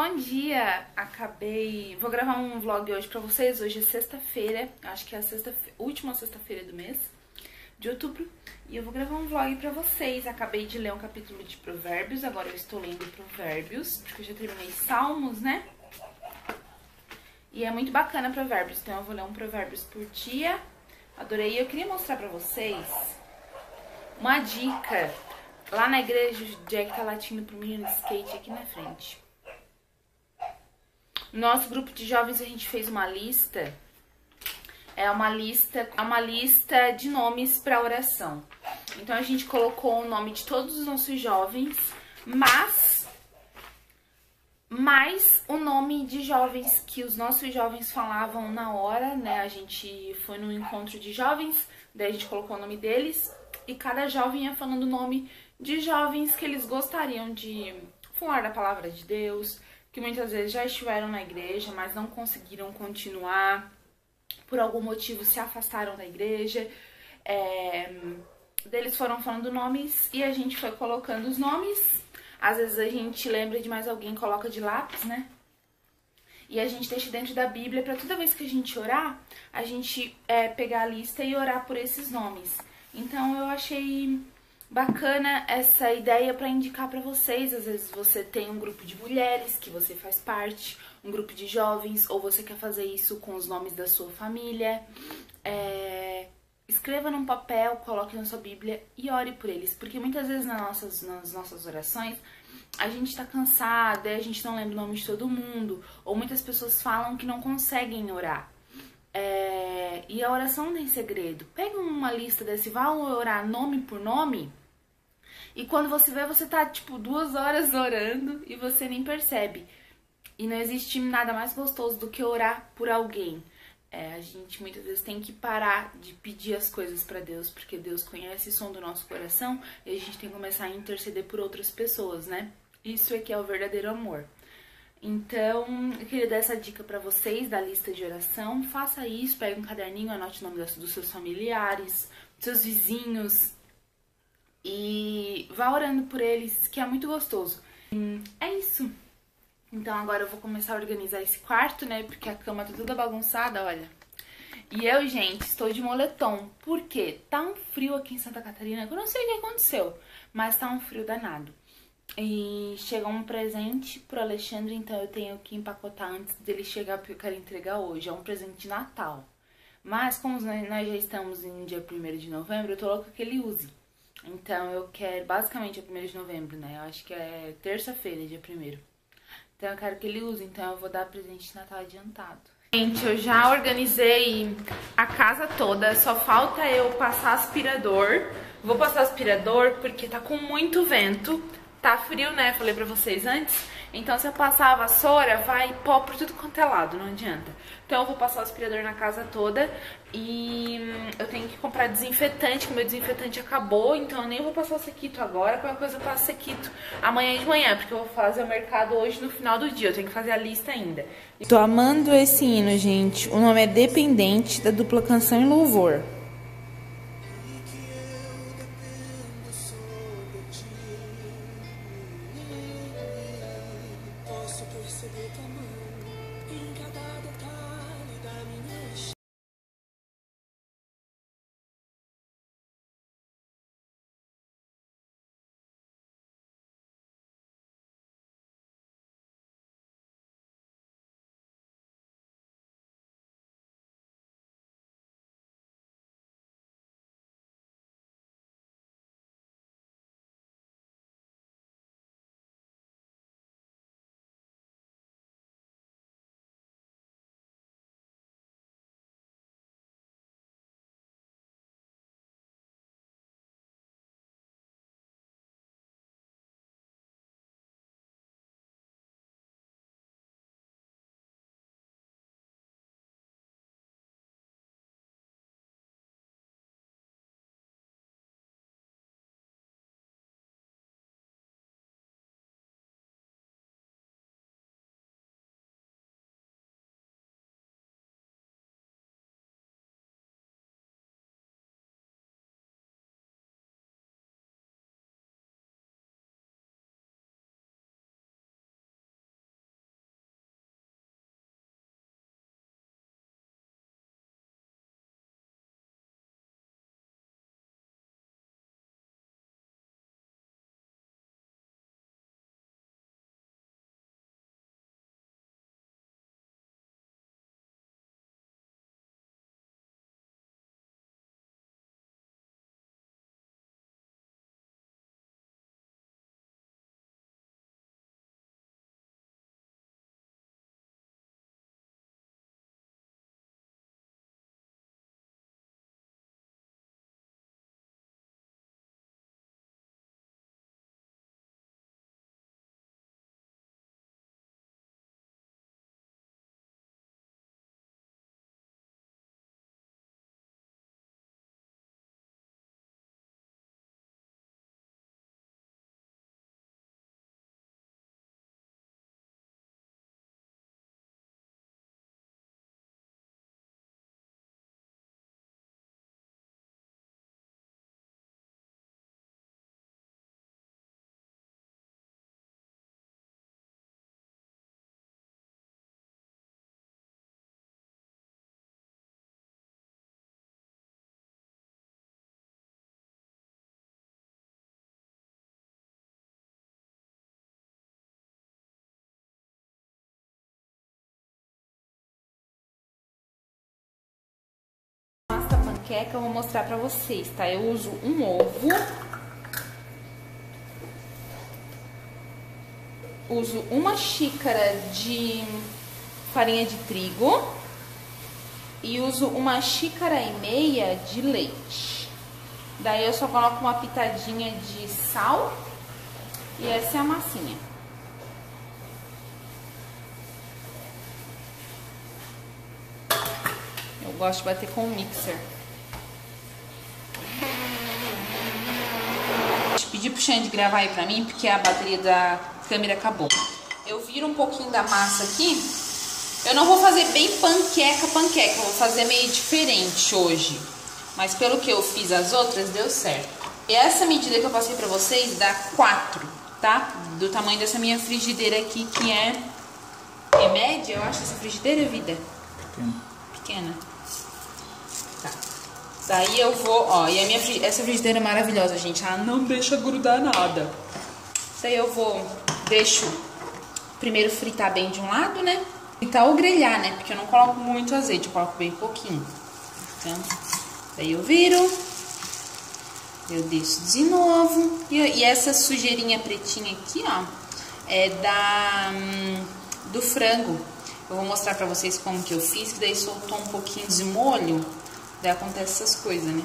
bom dia! Acabei. Vou gravar um vlog hoje pra vocês. Hoje é sexta-feira, acho que é a sexta última sexta-feira do mês de outubro. E eu vou gravar um vlog pra vocês. Acabei de ler um capítulo de Provérbios, agora eu estou lendo Provérbios, porque eu já terminei Salmos, né? E é muito bacana Provérbios, então eu vou ler um Provérbios por dia. Adorei. Eu queria mostrar pra vocês uma dica. Lá na igreja, o Jack tá latindo pro menino de skate aqui na frente. Nosso grupo de jovens a gente fez uma lista. É uma lista, é uma lista de nomes para oração. Então a gente colocou o nome de todos os nossos jovens, mas mais o nome de jovens que os nossos jovens falavam na hora, né? A gente foi no encontro de jovens, daí a gente colocou o nome deles e cada jovem ia falando o nome de jovens que eles gostariam de falar da palavra de Deus, que muitas vezes já estiveram na igreja, mas não conseguiram continuar, por algum motivo se afastaram da igreja. É, eles foram falando nomes e a gente foi colocando os nomes. Às vezes a gente lembra de mais alguém, coloca de lápis, né? E a gente deixa dentro da Bíblia para toda vez que a gente orar, a gente é, pegar a lista e orar por esses nomes. Então eu achei bacana essa ideia para indicar para vocês. Às vezes você tem um grupo de mulheres que você faz parte, um grupo de jovens, ou você quer fazer isso com os nomes da sua família. É... Escreva num papel, coloque na sua Bíblia e ore por eles, porque muitas vezes nas nossas, nas nossas orações a gente tá cansada, a gente não lembra o nome de todo mundo, ou muitas pessoas falam que não conseguem orar. É... E a oração tem segredo. Pega uma lista desse, vá orar nome por nome e quando você vê, você tá tipo duas horas orando e você nem percebe. E não existe nada mais gostoso do que orar por alguém. É, a gente muitas vezes tem que parar de pedir as coisas para Deus, porque Deus conhece o som do nosso coração e a gente tem que começar a interceder por outras pessoas, né? Isso é que é o verdadeiro amor. Então, eu queria dar essa dica para vocês da lista de oração. Faça isso, pegue um caderninho, anote o nome dos seus familiares, dos seus vizinhos, e vá orando por eles, que é muito gostoso. É isso. Então agora eu vou começar a organizar esse quarto, né? Porque a cama tá toda bagunçada, olha. E eu, gente, estou de moletom. Por quê? Tá um frio aqui em Santa Catarina, eu não sei o que aconteceu, mas tá um frio danado. E chegou um presente pro Alexandre, então eu tenho que empacotar antes dele chegar, porque eu quero entregar hoje. É um presente de Natal. Mas como nós já estamos em dia 1 de novembro, eu tô louca que ele use. Então eu quero, basicamente é 1 de novembro, né? Eu acho que é terça-feira, dia 1 Então eu quero que ele use, então eu vou dar presente de Natal adiantado. Gente, eu já organizei a casa toda, só falta eu passar aspirador. Vou passar aspirador porque tá com muito vento, tá frio, né? Falei pra vocês antes. Então, se eu passar a vassoura, vai pó por tudo quanto é lado, não adianta. Então, eu vou passar o aspirador na casa toda e hum, eu tenho que comprar desinfetante, que meu desinfetante acabou, então eu nem vou passar o sequito agora, qualquer coisa eu passo sequito amanhã de manhã, porque eu vou fazer o mercado hoje no final do dia, eu tenho que fazer a lista ainda. Tô amando esse hino, gente. O nome é Dependente, da dupla Canção e Louvor. perceber tua mão cada tá panqueca, eu vou mostrar pra vocês, tá? Eu uso um ovo. Uso uma xícara de farinha de trigo. E uso uma xícara e meia de leite. Daí eu só coloco uma pitadinha de sal. E essa é a massinha. Eu gosto de bater com o mixer. Pedi pro Xande gravar aí pra mim, porque a bateria da câmera acabou. Eu viro um pouquinho da massa aqui. Eu não vou fazer bem panqueca, panqueca. Eu vou fazer meio diferente hoje. Mas pelo que eu fiz as outras, deu certo. E essa medida que eu passei pra vocês dá 4, tá? Do tamanho dessa minha frigideira aqui, que é... É média, eu acho, essa frigideira, vida? Pequena. Pequena. Daí eu vou, ó, e a minha, essa frigideira é maravilhosa, gente. Ela não deixa grudar nada. Daí eu vou, deixo primeiro fritar bem de um lado, né? Fritar ou grelhar, né? Porque eu não coloco muito azeite, eu coloco bem pouquinho. Então, daí eu viro, eu desço de novo. E, e essa sujeirinha pretinha aqui, ó, é da hum, do frango. Eu vou mostrar pra vocês como que eu fiz, que daí soltou um pouquinho de molho, daí acontece essas coisas, né?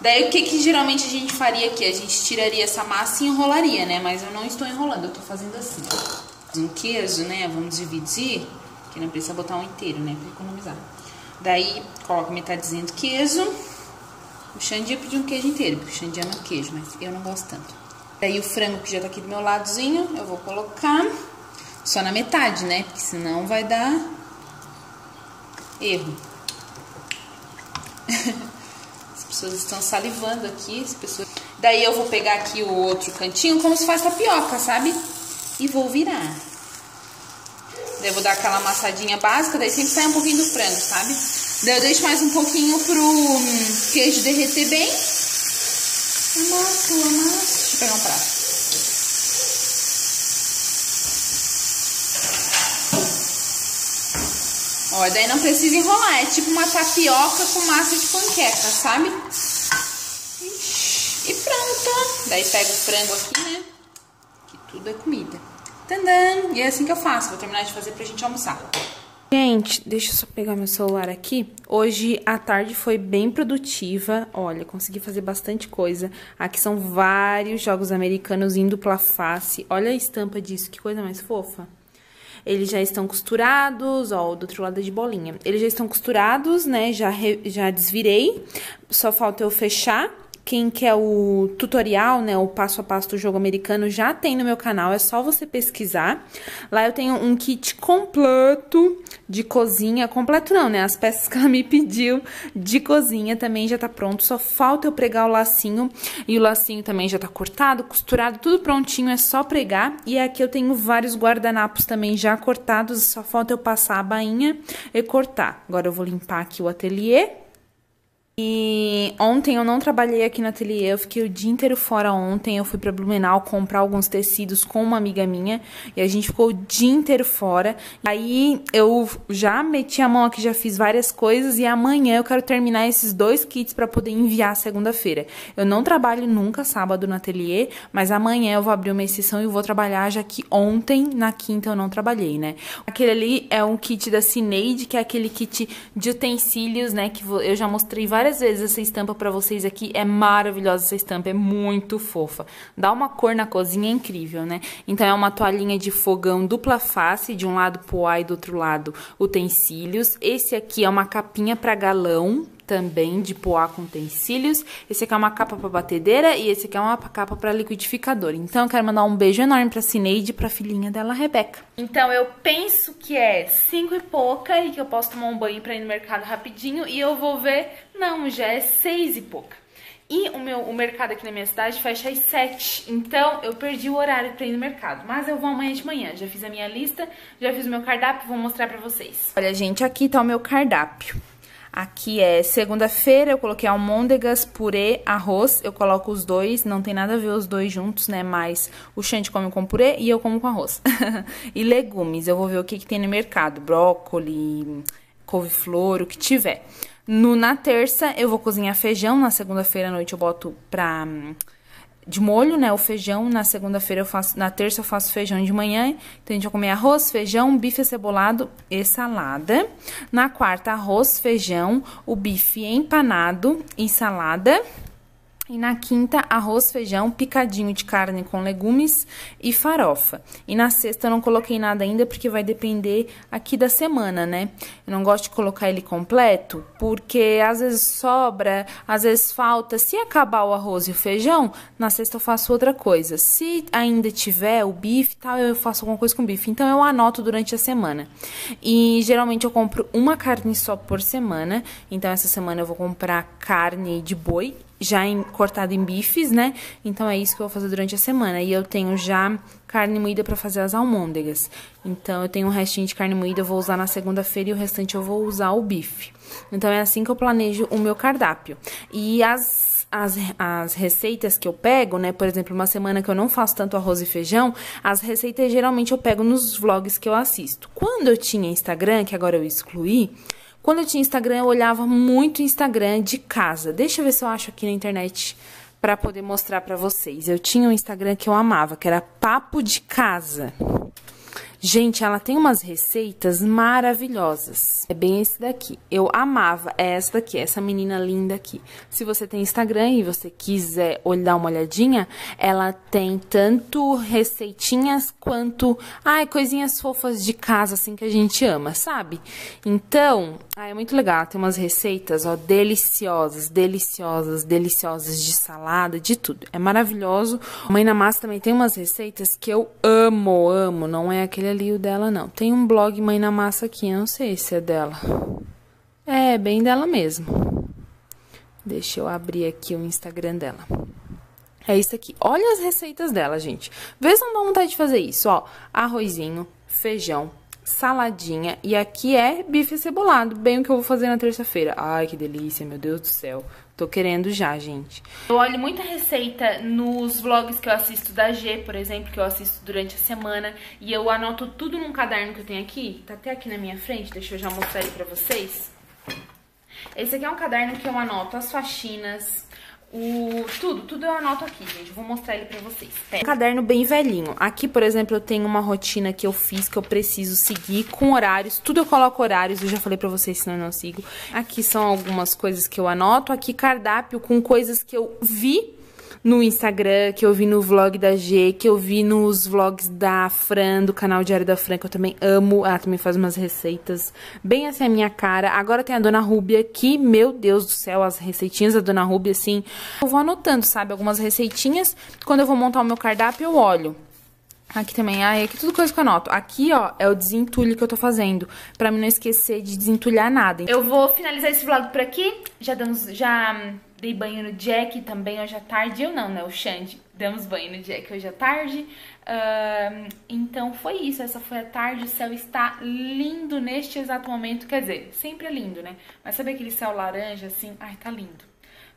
Daí o que que geralmente a gente faria aqui? A gente tiraria essa massa e enrolaria, né? Mas eu não estou enrolando, eu tô fazendo assim. Um queijo, né? Vamos dividir, que não precisa botar um inteiro, né? Pra economizar. Daí, coloco metadezinha do queijo. O Xandia pediu um queijo inteiro, porque o Xandia ama queijo, mas eu não gosto tanto. Daí o frango que já tá aqui do meu ladozinho, eu vou colocar só na metade, né? Porque senão vai dar erro. As pessoas estão salivando aqui, as pessoas... Daí eu vou pegar aqui o outro cantinho, como se faz tapioca, sabe? E vou virar. Daí eu vou dar aquela amassadinha básica, daí sempre sai um pouquinho do frango, sabe? Daí eu deixo mais um pouquinho pro hum, queijo derreter bem. Amasso, amasso. Deixa eu pegar um prato. Ó, daí não precisa enrolar, é tipo uma tapioca com massa de panqueca, sabe? E pronto. Daí pega o frango aqui, né? Que tudo é comida. Tandã! E é assim que eu faço. Vou terminar de fazer pra gente almoçar. Gente, deixa eu só pegar meu celular aqui. Hoje a tarde foi bem produtiva. Olha, consegui fazer bastante coisa. Aqui são vários jogos americanos em dupla face. Olha a estampa disso, que coisa mais fofa. Eles já estão costurados, ó, do outro lado é de bolinha. Eles já estão costurados, né? Já, re- já desvirei. Só falta eu fechar. Quem quer o tutorial, né, o passo a passo do jogo americano, já tem no meu canal, é só você pesquisar. Lá eu tenho um kit completo de cozinha, completo não, né, as peças que ela me pediu de cozinha também já tá pronto, só falta eu pregar o lacinho, e o lacinho também já tá cortado, costurado, tudo prontinho, é só pregar. E aqui eu tenho vários guardanapos também já cortados, só falta eu passar a bainha e cortar. Agora eu vou limpar aqui o ateliê. E ontem eu não trabalhei aqui no ateliê, eu fiquei o dia inteiro fora ontem. Eu fui pra Blumenau comprar alguns tecidos com uma amiga minha e a gente ficou o dia inteiro fora. Aí eu já meti a mão aqui, já fiz várias coisas e amanhã eu quero terminar esses dois kits pra poder enviar segunda-feira. Eu não trabalho nunca sábado no ateliê, mas amanhã eu vou abrir uma exceção e vou trabalhar, já que ontem, na quinta, eu não trabalhei, né? Aquele ali é um kit da Cineide, que é aquele kit de utensílios, né? Que eu já mostrei várias vezes essa estampa pra vocês aqui. É maravilhosa essa estampa, é muito fofa. Dá uma cor na cozinha é incrível, né? Então é uma toalhinha de fogão dupla face, de um lado poá e do outro lado utensílios. Esse aqui é uma capinha pra galão, também de poá com utensílios. Esse aqui é uma capa para batedeira e esse aqui é uma capa para liquidificador. Então eu quero mandar um beijo enorme pra Cineide e pra filhinha dela, Rebeca. Então eu penso que é cinco e pouca e que eu posso tomar um banho pra ir no mercado rapidinho e eu vou ver, não, já é seis e pouca. E o, meu, o mercado aqui na minha cidade fecha às 7. Então, eu perdi o horário pra ir no mercado. Mas eu vou amanhã de manhã. Já fiz a minha lista, já fiz o meu cardápio, vou mostrar pra vocês. Olha, gente, aqui tá o meu cardápio. Aqui é segunda-feira, eu coloquei almôndegas, purê, arroz. Eu coloco os dois, não tem nada a ver os dois juntos, né? Mas o Xande come com purê e eu como com arroz. e legumes, eu vou ver o que, que tem no mercado. Brócoli, couve-flor, o que tiver. No, na terça eu vou cozinhar feijão, na segunda-feira à noite eu boto pra de molho, né, o feijão. Na segunda-feira eu faço, na terça eu faço feijão de manhã. Então a gente vai comer arroz, feijão, bife cebolado e salada. Na quarta, arroz, feijão, o bife empanado e salada. E na quinta, arroz, feijão, picadinho de carne com legumes e farofa. E na sexta eu não coloquei nada ainda porque vai depender aqui da semana, né? Eu não gosto de colocar ele completo porque às vezes sobra, às vezes falta. Se acabar o arroz e o feijão, na sexta eu faço outra coisa. Se ainda tiver o bife tal, eu faço alguma coisa com bife. Então eu anoto durante a semana. E geralmente eu compro uma carne só por semana. Então essa semana eu vou comprar carne de boi já em, cortado em bifes, né? Então é isso que eu vou fazer durante a semana. E eu tenho já carne moída para fazer as almôndegas. Então eu tenho um restinho de carne moída, eu vou usar na segunda-feira e o restante eu vou usar o bife. Então é assim que eu planejo o meu cardápio. E as as, as receitas que eu pego, né? Por exemplo, uma semana que eu não faço tanto arroz e feijão, as receitas geralmente eu pego nos vlogs que eu assisto. Quando eu tinha Instagram, que agora eu excluí, quando eu tinha Instagram, eu olhava muito Instagram de casa. Deixa eu ver se eu acho aqui na internet para poder mostrar para vocês. Eu tinha um Instagram que eu amava, que era Papo de Casa. Gente, ela tem umas receitas maravilhosas. É bem esse daqui. Eu amava essa daqui, essa menina linda aqui. Se você tem Instagram e você quiser dar uma olhadinha, ela tem tanto receitinhas quanto, ai, coisinhas fofas de casa, assim, que a gente ama, sabe? Então, ai, é muito legal. Tem umas receitas, ó, deliciosas, deliciosas, deliciosas de salada, de tudo. É maravilhoso. Mãe na Massa também tem umas receitas que eu amo, amo. Não é aquele ali o dela, não. Tem um blog Mãe na Massa aqui, eu não sei se é dela. É, bem dela mesmo. Deixa eu abrir aqui o Instagram dela. É isso aqui. Olha as receitas dela, gente. Vê se não dá vontade de fazer isso, ó. Arrozinho, feijão, saladinha. E aqui é bife cebolado, bem o que eu vou fazer na terça-feira. Ai, que delícia, meu Deus do céu. Tô querendo já, gente. Eu olho muita receita nos vlogs que eu assisto da G, por exemplo, que eu assisto durante a semana. E eu anoto tudo num caderno que eu tenho aqui. Tá até aqui na minha frente, deixa eu já mostrar ele pra vocês. Esse aqui é um caderno que eu anoto as faxinas, o tudo, tudo eu anoto aqui, gente. Vou mostrar ele pra vocês. Um caderno bem velhinho. Aqui, por exemplo, eu tenho uma rotina que eu fiz, que eu preciso seguir com horários. Tudo eu coloco horários, eu já falei pra vocês, senão eu não sigo. Aqui são algumas coisas que eu anoto. Aqui, cardápio com coisas que eu vi no Instagram, que eu vi no vlog da G, que eu vi nos vlogs da Fran, do canal Diário da Fran, que eu também amo. Ela também faz umas receitas bem assim a minha cara. Agora tem a Dona Rúbia, que, meu Deus do céu, as receitinhas da Dona Rúbia, assim, eu vou anotando, sabe? Algumas receitinhas. Quando eu vou montar o meu cardápio, eu olho. Aqui também, ai, aqui tudo coisa que eu anoto. Aqui, ó, é o desentulho que eu tô fazendo, pra mim não esquecer de desentulhar nada. Eu vou finalizar esse vlog por aqui, já damos, já Dei banho no Jack também hoje à tarde. Eu não, né? O Xande. Damos banho no Jack hoje à tarde. Uh, então foi isso. Essa foi a tarde. O céu está lindo neste exato momento. Quer dizer, sempre é lindo, né? Mas sabe aquele céu laranja assim? Ai, tá lindo.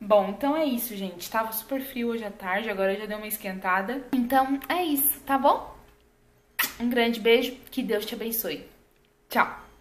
Bom, então é isso, gente. Tava super frio hoje à tarde, agora já deu uma esquentada. Então é isso, tá bom? Um grande beijo, que Deus te abençoe. Tchau!